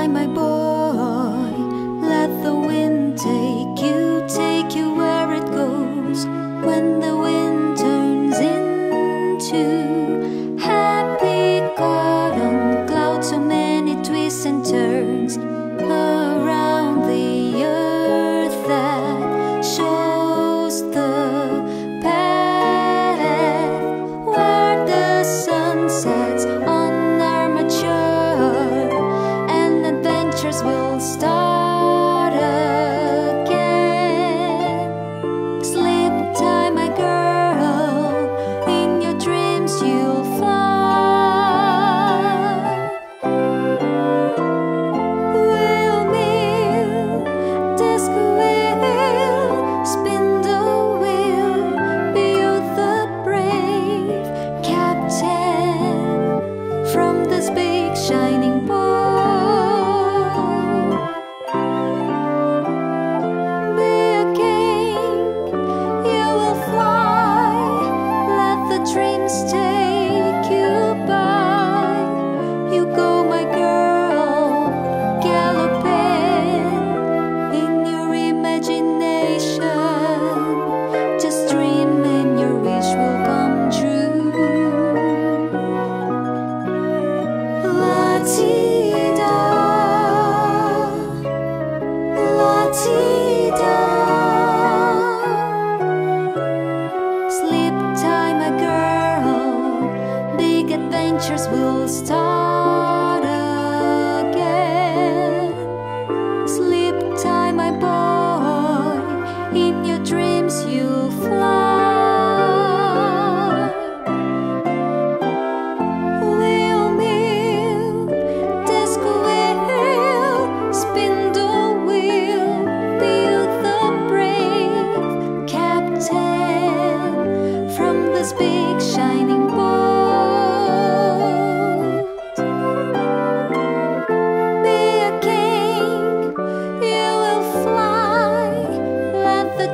by my boy. shining bowl. Be a king, you will fly, let the dreams stay. Sleep time, my girl. Big adventures will start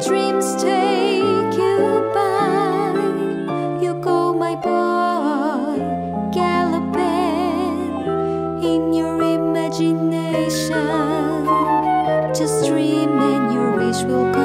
dreams take you by. You go, my boy, galloping in your imagination. Just dream and your wish will come.